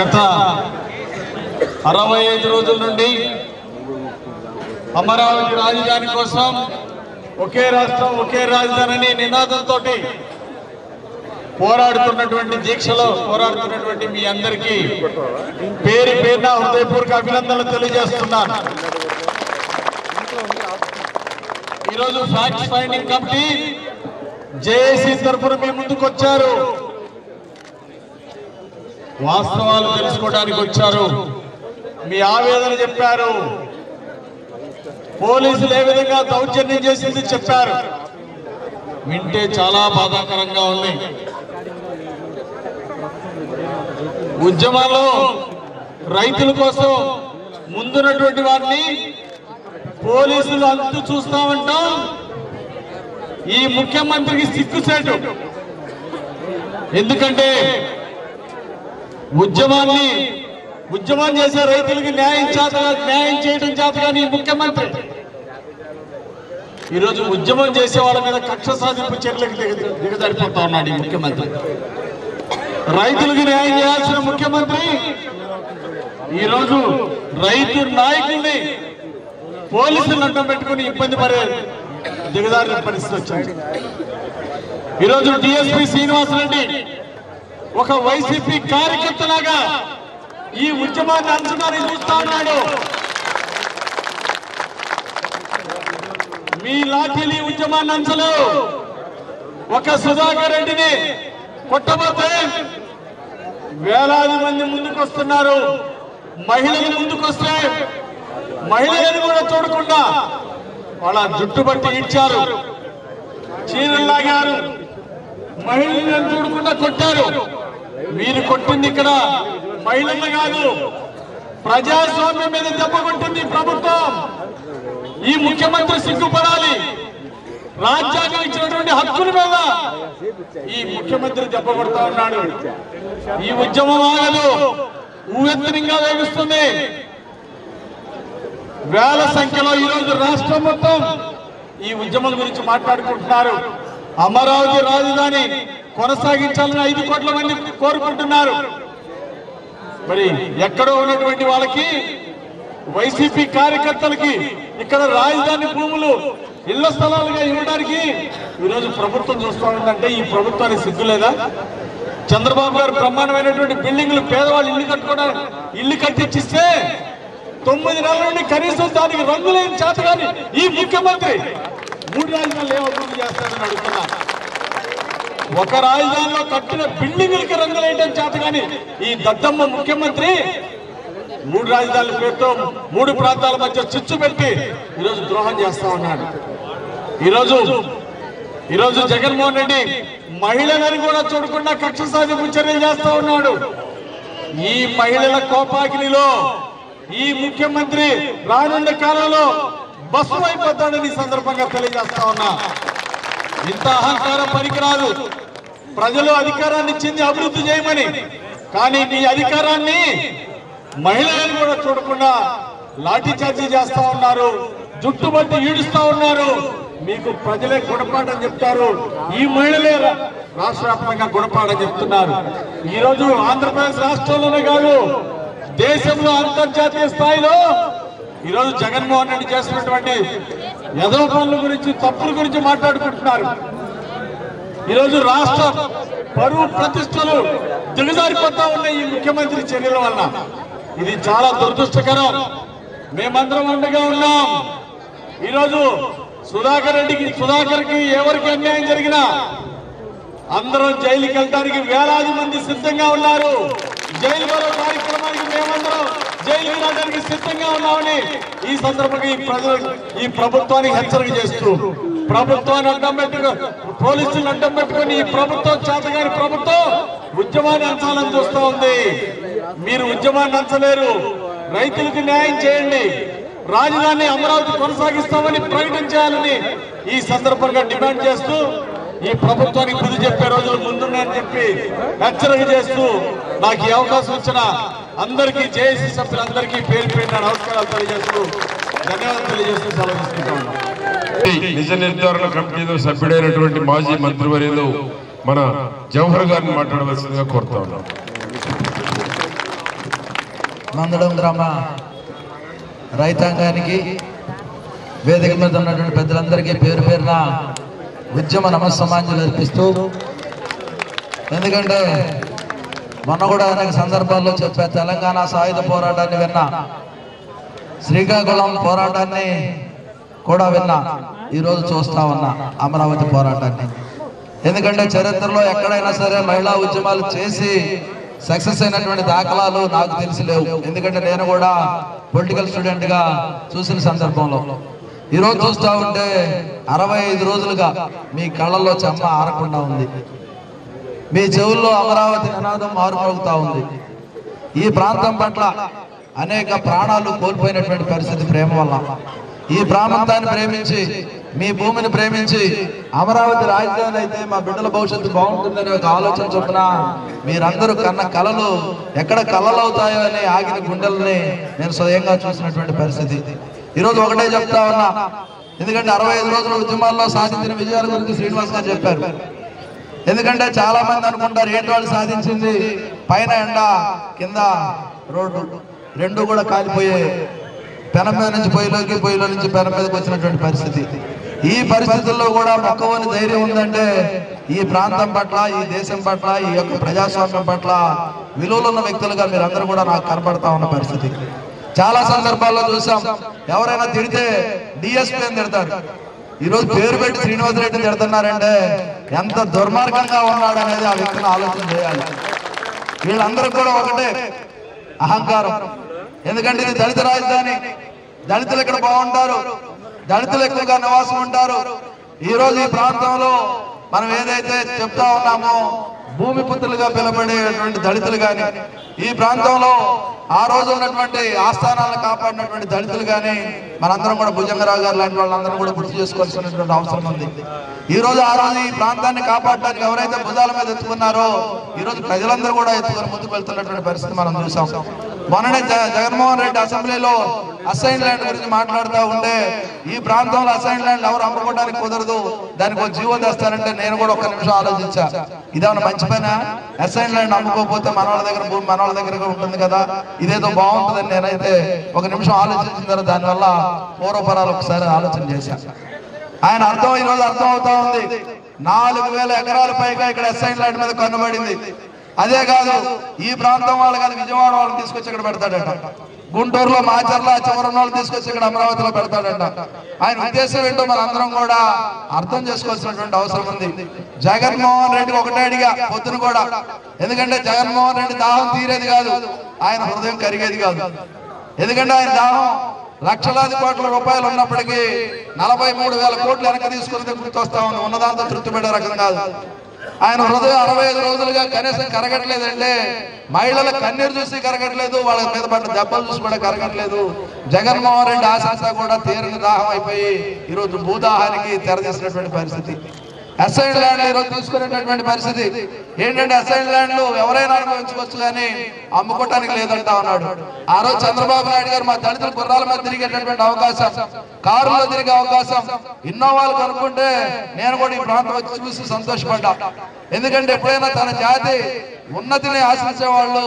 గత అరవై ఐదు రోజుల నుండి అమరావతి రాజధాని కోసం ఒకే రాష్ట్రం ఒకే రాజధానిని నినాదంతో పోరాడుతున్నటువంటి దీక్షలో పోరాడుతున్నటువంటి మీ అందరికీ పేరు పేరున హృదయపూర్వక అభినందనలు తెలియజేస్తున్నాను. ఈరోజు ఫ్యాక్ట్ ఫైండింగ్ కమిటీ జేఏసీ తరఫున మీ ముందుకు వచ్చారు వాస్తవాలు తెలుసుకోవడానికి వచ్చారు. మీ ఆవేదన చెప్పారు. పోలీసులు ఏ విధంగా దౌర్జన్యం చేసింది చెప్పారు. వింటే చాలా బాధాకరంగా ఉంది. ఉద్యమాల్లో రైతుల కోసం ముందున్నటువంటి వారిని పోలీసులు అంతు చూస్తామంటాం. ఈ ముఖ్యమంత్రికి సిగ్గుసేటు ఎందుకంటే ఉద్యమాన్ని ఉద్యమం చేసే రైతులకి న్యాయం చేత న్యాయం చేయడం చేత కానీ ముఖ్యమంత్రి. ఈరోజు ఉద్యమం చేసే వాళ్ళ మీద కక్ష సాధింపు చర్యలకు దిగ- దిగజారిపోతా ఉన్నాడు ఈ ముఖ్యమంత్రి. రైతులకు న్యాయం చేయాల్సిన ముఖ్యమంత్రి ఈరోజు రైతు నాయకుల్ని పోలీసులు అడ్డం పెట్టుకుని ఇబ్బంది పడే దిగజారిన పరిస్థితి వచ్చింది. ఈరోజు డిఎస్పి శ్రీనివాసరెడ్డి ఒక వైసీపీ కార్యకర్తలాగా ఈ ఉద్యమాన్ని అంచనాన్ని చూస్తా ఉన్నాడు. మీ లాఠీలు ఈ ఉద్యమాన్ని అంచలేవు. ఒక సుధాకర్ రెడ్డిని కొట్టబోతే వేలాది మంది ముందుకొస్తున్నారు. మహిళలు ముందుకొస్తే మహిళలను కూడా చూడకుండా వాళ్ళ జుట్టు బట్టి ఇచ్చారు చీరలు లాగారు మహిళలను చూడకుండా కొట్టారు. మీరు కొట్టింది ఇక్కడ మహిళలు కాదు. ప్రజాస్వామ్యం మీద దెబ్బ కొట్టింది ప్రభుత్వం. ఈ ముఖ్యమంత్రి సిగ్గుపడాలి. రాజ్యాంగం ఇచ్చినటువంటి హక్కుల మీద ఈ ముఖ్యమంత్రి దెబ్బ కొడతా ఉన్నాడు. ఈ ఉద్యమం ఆగదు. ఊవెత్తనంగా వేగిస్తుంది. వేల సంఖ్యలో ఈ రోజు రాష్ట్రం మొత్తం ఈ ఉద్యమం గురించి మాట్లాడుకుంటున్నారు. అమరావతి రాజధాని కొనసాగించాలని ఐదు కోట్ల మంది కోరుకుంటున్నారు. మరి ఎక్కడో ఉన్నటువంటి వాళ్ళకి వైసీపీ కార్యకర్తలకి ఇక్కడ రాజధాని భూములు ఇళ్ళ స్థలాలుగా ఇవ్వడానికి ఈరోజు ప్రభుత్వం చూస్తా ఉందంటే ఈ ప్రభుత్వానికి సిగ్గులేదా చంద్రబాబు గారు బ్రహ్మాండమైనటువంటి బిల్డింగ్లు పేదవాళ్ళు ఇల్లు కట్టుకోవడానికి ఇల్లు కట్టించిస్తే తొమ్మిది నెలల నుండి కనీసం దానికి రంగులేని చేత కానీ ఈ ముఖ్యమంత్రి మూడు రాజధానులు ఏ అభివృద్ధి చేస్తారని అడుగుతున్నా ఒక రాజధానిలో కట్టిన బిల్డింగులకి రంగులేయడం చేత కానీ ఈ దద్దమ్మ ముఖ్యమంత్రి మూడు రాజధానుల పేరుతో మూడు ప్రాంతాల మధ్య చిచ్చు పెట్టి ఈరోజు ద్రోహం చేస్తా ఉన్నాడు. ఈరోజు ఈరోజు జగన్మోహన్ రెడ్డి మహిళలను కూడా చూడకుండా కక్ష సాధింపు చర్యలు చేస్తా ఉన్నాడు. ఈ మహిళల కోపాగ్నిలో ఈ ముఖ్యమంత్రి రానున్న కాలంలో బస్సు అయిపోతాడని సందర్భంగా తెలియజేస్తా ఉన్నా. ఇంత అహంకారం పనికిరాదు ప్రజలు అధికారాన్ని ఇచ్చింది అభివృద్ధి చేయమని. కానీ మీ అధికారాన్ని మహిళలను కూడా చూడకుండా లాఠీ చార్జీ చేస్తా ఉన్నారు జుట్టు బట్టి ఈడుస్తా ఉన్నారు. మీకు ప్రజలే గుణపాఠం చెప్తారు. ఈ మహిళలే రాష్ట్ర వ్యాప్తంగా గుణపాఠం చెప్తున్నారు. ఈ రోజు ఆంధ్రప్రదేశ్ రాష్ట్రంలోనే కాదు దేశంలో అంతర్జాతీయ స్థాయిలో ఈరోజు జగన్మోహన్ రెడ్డి చేసినటువంటి ఎదవ పనుల గురించి తప్పుల గురించి మాట్లాడుకుంటున్నారు. ఈరోజు రాష్ట్ర పరువు ప్రతిష్టలు దిగజారిపోతా ఉన్నాయి ఈ ముఖ్యమంత్రి చర్యల వల్ల ఇది చాలా దురదృష్టకరం. మేమందరం అండగా ఉన్నాం. ఈరోజు సుధాకర్ రెడ్డికి సుధాకర్కి ఎవరికి అన్యాయం జరిగినా అందరం జైలుకి వెళ్ళడానికి వేలాది మంది సిద్ధంగా ఉన్నారు. జైలు కార్యక్రమానికి మేమందరం జైలుకి రావడానికి సిద్ధంగా ఉన్నామని ఈ సందర్భంగా ఈ ప్రజలు ఈ ప్రభుత్వానికి హెచ్చరిక చేస్తూ ప్రభుత్వాన్ని అడ్డం పెట్టుకుని పోలీసులు అడ్డం పెట్టుకుని ఈ ప్రభుత్వం చేతగాని ప్రభుత్వం ఉద్యమాన్ని అంచాలని చూస్తూ ఉంది. మీరు ఉద్యమాన్ని అంచలేరు. రైతులకు న్యాయం చేయండి. రాజధాని అమరావతి కొనసాగిస్తామని ప్రకటించాలని ఈ సందర్భంగా డిమాండ్ చేస్తూ ఈ ప్రభుత్వానికి బుద్ధి చెప్పే రోజులు ముందున్నాయని చెప్పి హెచ్చరిక చేస్తూ నాకు ఈ అవకాశం ఇచ్చిన అందరికీ జేఏసీ సభ్యులందరికీ పేరు పెట్టిన నమస్కారాలు తెలియజేస్తూ ధన్యవాదాలు తెలియజేస్తూ సెలవు తీసుకుంటా ఉన్నాను నిజ నిర్ధారణ కమిటీలో సభ్యుడైనటువంటి మాజీ మంత్రివర్యులు మన జవహర్ గారిని మాట్లాడవలసిందిగా కోరుతా ఉన్నాం. మందడం గ్రామ రైతాంగానికి వేదిక మీద ఉన్నటువంటి పెద్దలందరికీ పేరు పేరున ఉద్యమ నమస్సమాంజలు అర్పిస్తూ ఎందుకంటే మొన్న కూడా అనేక సందర్భాల్లో చెప్పా తెలంగాణ సాయుధ పోరాటాన్ని విన్నా శ్రీకాకుళం పోరాటాన్ని కూడా విన్నా. ఈరోజు చూస్తా ఉన్నా. అమరావతి పోరాటాన్ని. ఎందుకంటే చరిత్రలో ఎక్కడైనా సరే మహిళా ఉద్యమాలు చేసి సక్సెస్ అయినటువంటి దాఖలాలు నాకు తెలిసి లేవు. ఎందుకంటే నేను కూడా పొలిటికల్ స్టూడెంట్గా చూసిన సందర్భంలో. ఈరోజు చూస్తూ ఉంటే అరవై ఐదు రోజులుగా మీ కళ్ళల్లో చెమ్మ ఆరకుండా ఉంది. మీ చెవుల్లో అమరావతి నినాదం మారుమోగుతా ఉంది. ఈ ప్రాంతం పట్ల అనేక ప్రాణాలు కోల్పోయినటువంటి పరిస్థితి ప్రేమ వల్ల. ఈ ప్రాంతాన్ని ప్రేమించి మీ భూమిని ప్రేమించి అమరావతి రాజధాని అయితే మా బిడ్డల భవిష్యత్తు బాగుంటుందనే ఒక ఆలోచన చొప్పున మీరందరూ కన్న కళలు ఎక్కడ కళలు అవుతాయో అని ఆగిన గుండెల్ని నేను స్వయంగా చూసినటువంటి పరిస్థితి. ఈరోజు ఒకటే చెప్తా ఉన్నా ఎందుకంటే అరవై ఐదు రోజుల ఉద్యమాల్లో సాధించిన విజయాల గురించి శ్రీనివాస్ గారు చెప్పారు. ఎందుకంటే చాలా మంది అనుకుంటారు ఏంటి వాళ్ళు సాధించింది? పైన ఎండ కింద రోడ్డు రెండు కూడా కాలిపోయే పెనం మీద నుంచి పొయ్యిలోకి పొయ్యిలో నుంచి పెనం మీదకి వచ్చినటువంటి పరిస్థితి. ఈ పరిస్థితుల్లో కూడా మొక్కవని ధైర్యం ఉందంటే ఈ ప్రాంతం పట్ల ఈ దేశం పట్ల ఈ యొక్క ప్రజాస్వామ్యం పట్ల విలువలున్న వ్యక్తులుగా వ్యక్తులుగా మీరందరూ కూడా నాకు కనపడతా ఉన్న పరిస్థితి. చాలా సందర్భాల్లో చూసాం ఎవరైనా తిడితే డిఎస్పీ అని తిడతాడు ఈరోజు పేరు పెట్టి శ్రీనివాసరెడ్డిని తిడుతున్నారంటే ఎంత దుర్మార్గంగా ఉన్నాడు అనేది ఆ వ్యక్తిని ఆలోచన చేయాలి. వీళ్ళందరూ కూడా ఒకటే అహంకారం. ఎందుకంటే ఇది దళిత రాజధాని. దళితులు ఇక్కడ బాగుంటారు? దళితులు ఎక్కువగా నివాసం ఉంటారు. ఈ రోజు ఈ ప్రాంతంలో మనం ఏదైతే చెప్తా ఉన్నామో భూమి పుత్రులుగా పిలబడేటువంటి దళితులు కానీ ఈ ప్రాంతంలో ఆ రోజు ఉన్నటువంటి ఆస్థానాలను కాపాడినటువంటి దళితులు కానీ మనందరం కూడా భుజంగరావు గారు లాంటి వాళ్ళందరం కూడా గుర్తు చేసుకోవాల్సినటువంటి అవసరం ఉంది. ఈ రోజు ఆ రోజు ఈ ప్రాంతాన్ని కాపాడడానికి ఎవరైతే భుజాల మీద ఎత్తుకున్నారో ఈ రోజు ప్రజలందరూ కూడా ఎత్తుకుని ముందుకు వెళ్తున్నటువంటి పరిస్థితి మనం చూసాం. మొన్ననే జగన్మోహన్ రెడ్డి అసెంబ్లీలో అసైన్ ల్యాండ్ గురించి మాట్లాడుతూ ఉంటే ఈ ప్రాంతంలో అసైన్ ల్యాండ్ ఎవరు అమ్ముకోవడానికి కుదరదు దానికి ఒక జీవో తెస్తారంటే నేను కూడా ఒక నిమిషం ఆలోచించా. ఇదేమన్నా మంచి పైన? అసైన్ ల్యాండ్ అమ్ముకోకపోతే మనవాళ్ళ దగ్గర భూమి మన వాళ్ళ దగ్గర ఉంటుంది కదా? ఇదేదో బాగుంటుందని నేనైతే ఒక నిమిషం ఆలోచించిన తర్వాత దానివల్ల పూర్వపరాలు ఒకసారి ఆలోచన చేశాను ఆయన అర్థం ఈ రోజు అర్థం అవుతా ఉంది. నాలుగు వేల ఎకరాల పైగా ఇక్కడ అసైన్ ల్యాండ్ మీద కన్నుబడింది. అదే కాదు ఈ ప్రాంతం వాళ్ళు కాదు విజయవాడ వాళ్ళని తీసుకొచ్చి ఇక్కడ పెడతాడట. గుంటూరులో మాచర్ల చివరన వాళ్ళు తీసుకొచ్చి ఇక్కడ అమరావతిలో పెడతాడట. ఆయన ఉద్దేశం ఏంటో మన అందరం కూడా అర్థం చేసుకోవాల్సినటువంటి అవసరం ఉంది. జగన్మోహన్ రెడ్డి ఒకటే అడిగా పొద్దున కూడా. ఎందుకంటే జగన్మోహన్ రెడ్డి దాహం తీరేది కాదు ఆయన హృదయం కరిగేది కాదు. ఎందుకంటే ఆయన దాహం లక్షలాది కోట్ల రూపాయలు ఉన్నప్పటికీ నలభై మూడు వేల కోట్లు వెనక తీసుకుని గుర్తొస్తా ఉంది. ఉన్నదాంతో తృప్తి పడే రకం కాదు. ఆయన హృదయం అరవై ఐదు రోజులుగా కనీసం కరగట్లేదంటే మహిళల కన్నీరు చూసి కరగట్లేదు వాళ్ళ మీద పడిన దెబ్బలు చూసి కూడా కరగట్లేదు. జగన్మోహన్ రెడ్డి ఆశాస కూడా తీరని దాహం అయిపోయి ఈరోజు భూదాహానికి తెరదీసినటువంటి పరిస్థితి. అసైన్ ల్యాండ్ ఈరోజు తీసుకునేటటువంటి పరిస్థితి. ఏంటంటే అసైన్ ల్యాండ్లు ఎవరైనా అనుభవించుకోవచ్చు కానీ అమ్ముకోవటానికి లేదంటా ఉన్నాడు. ఆ రోజు చంద్రబాబు నాయుడు గారు మా దళితులు గుర్రాల మీద తిరిగేటటువంటి అవకాశం కారులో తిరిగే అవకాశం ఇన్నోవాలు కనుక్కుంటే నేను కూడా ఈ ప్రాంతం వచ్చి చూసి సంతోషపడ్డా. ఎందుకంటే ఎప్పుడైనా తన జాతి ఉన్నతిని ఆశించే వాళ్ళు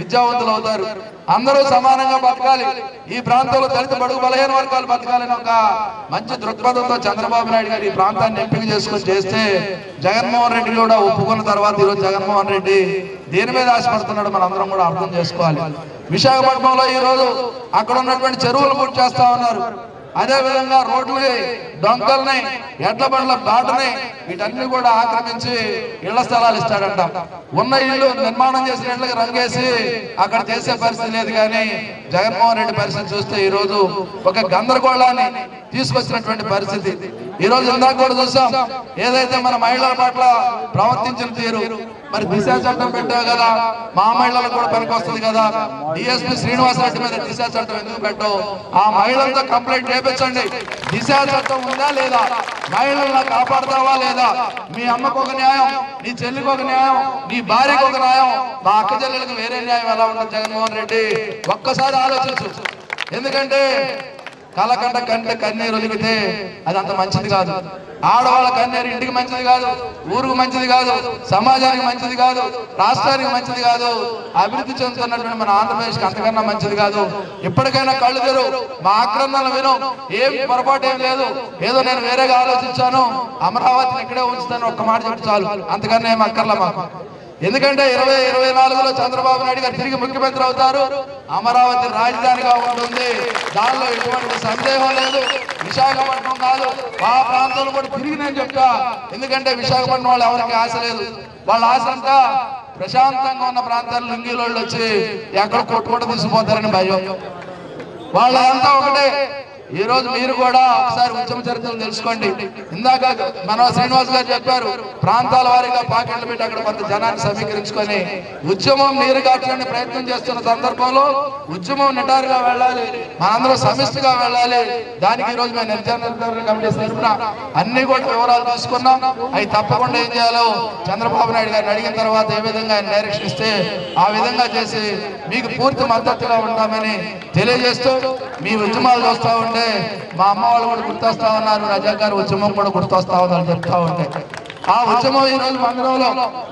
విద్యావంతులు అవుతారు. అందరూ సమానంగా బతకాలి. ఈ ప్రాంతంలో దళిత బడుగు బలహీన వర్గాలు బతకాలని ఒక మంచి దృక్పథంతో చంద్రబాబు నాయుడు గారు ఈ ప్రాంతాన్ని ఎంపిక చేసుకొని చేస్తే జగన్మోహన్ రెడ్డి కూడా ఒప్పుకున్న తర్వాత ఈరోజు జగన్మోహన్ రెడ్డి దేని మీద ఆశపడుతున్నాడు మనం అందరం కూడా అర్థం చేసుకోవాలి. విశాఖపట్నంలో ఈ రోజు అక్కడ ఉన్నటువంటి చెరువులు పూర్తి చేస్తా ఉన్నారు. అదే విధంగా రోడ్లని డొంకల్ని ఎడ్ల బండ్ల బాటని వీటన్ని కూడా ఆక్రమించి ఇళ్ళ స్థలాలు ఇస్తాడంట ఉన్న ఇల్లు నిర్మాణం చేసిన ఇళ్ళకి రంగేసి అక్కడ చేసే పరిస్థితి లేదు కానీ జగన్మోహన్ రెడ్డి పరిస్థితి చూస్తే ఈ రోజు ఒక గందరగోళాన్ని తీసుకొచ్చినటువంటి పరిస్థితి. ఈ రోజు ఇందాక కూడా చూసాం ఏదైతే మన మహిళల పట్ల ప్రవర్తించిన తీరు మరి దిశ చట్టం పెట్టావు కదా. మా మహిళలకు కూడా పనికి వస్తుంది కదా. డిఎస్పీ శ్రీనివాస్ రెడ్డి మీద దిశ చట్టం ఎందుకు పెట్టావు? ఆ మహిళలతో కంప్లైంట్ చేపించండి. దిశ చట్టం ఉందా లేదా? మహిళలను కాపాడతావా లేదా? మీ అమ్మకు ఒక న్యాయం నీ చెల్లికి ఒక న్యాయం నీ భార్యకు ఒక న్యాయం మా అక్క చెల్లెలకు వేరే న్యాయం ఎలా ఉండదు జగన్మోహన్ రెడ్డి? ఒక్కసారి ఆలోచించు. ఎందుకంటే కలకండ కంటే కన్నీరు ఒలిగితే అది అంత మంచిది కాదు. ఆడవాళ్ళ కన్నీరు ఇంటికి మంచిది కాదు ఊరుకు మంచిది కాదు సమాజానికి మంచిది కాదు రాష్ట్రానికి మంచిది కాదు. అభివృద్ధి చెందుతున్నటువంటి మన ఆంధ్రప్రదేశ్కి అంతకన్నా మంచిది కాదు. ఇప్పటికైనా కళ్ళు తెరు మా ఆక్రందాలు విను. ఏం పొరపాటు ఏం లేదు. ఏదో నేను వేరేగా ఆలోచించాను. అమరావతిని ఇక్కడే ఉంచుతాను ఒక్క మాట చెప్తే చాలు. అంతకన్నా ఏం అక్కర్లే మాకు. ఎందుకంటే ఇరవై ఇరవై నాలుగులో చంద్రబాబు నాయుడు గారు తిరిగి ముఖ్యమంత్రి అవుతారు. అమరావతి రాజధానిగా ఉంటుంది. దానిలో ఎటువంటి సందేహం లేదు. విశాఖపట్నం కాదు. ఆ ప్రాంతంలో కూడా తిరిగి నేను చెప్తా. ఎందుకంటే విశాఖపట్నం వాళ్ళు ఎవరికి ఆశ లేదు. వాళ్ళ ఆశ అంతా ప్రశాంతంగా ఉన్న ప్రాంతాలు లుంగీలోళ్ళు వచ్చి ఎక్కడ కొట్టుకుంటూ తీసిపోతారని భయం. వాళ్ళంతా ఒకటే. ఈ రోజు మీరు కూడా ఒకసారి ఉద్యమ చరిత్రలు తెలుసుకోండి. ఇందాక మన శ్రీనివాస్ గారు చెప్పారు ప్రాంతాల వారీగా పాకెట్లు పెట్టి అక్కడ కొంత జనాన్ని సమీకరించుకొని ఉద్యమం నీరు కాచడానికి ప్రయత్నం చేస్తున్న సందర్భంలో ఉద్యమం నిటారుగా వెళ్ళాలి మనందరం సమిష్టిగా వెళ్ళాలి. దానికి ఈ రోజు మేము నిర్జన కమిటీ తరఫున అన్ని కూడా వివరాలు తీసుకున్నాం. అవి తప్పకుండా ఏం చేయాలో చంద్రబాబు నాయుడు గారిని అడిగిన తర్వాత ఏ విధంగా ఆయన డైరెక్షన్ ఇస్తే ఆ విధంగా చేసి మీకు పూర్తి మద్దతుగా ఉంటామని తెలియజేస్తూ మీ ఉద్యమాలు చూస్తూ ఉంటే మా అమ్మ వాళ్ళు కూడా గుర్తొస్తా ఉన్నారు రజా గారు ఉద్యమం కూడా గుర్తొస్తా ఉందని చెప్తా ఉంటే. ఆ ఉద్యమం ఈ రోజు మందిరంలో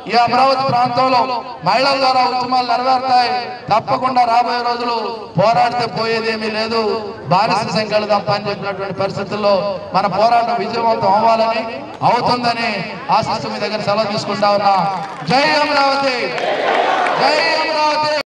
ఈ అమరావతి ప్రాంతంలో మహిళల ద్వారా ఉద్యమాలు నెరవేరుతాయి. తప్పకుండా రాబోయే రోజులు పోరాడితే పోయేదేమీ లేదు. బానిస సంఖ్యలు తప్ప అని చెప్పినటువంటి పరిస్థితుల్లో మన పోరాటం విజయవంతం అవ్వాలని అవుతుందని ఆశిస్తూ మీ దగ్గర సెలవు తీసుకుంటా ఉన్నా. జై అమరావతి! జై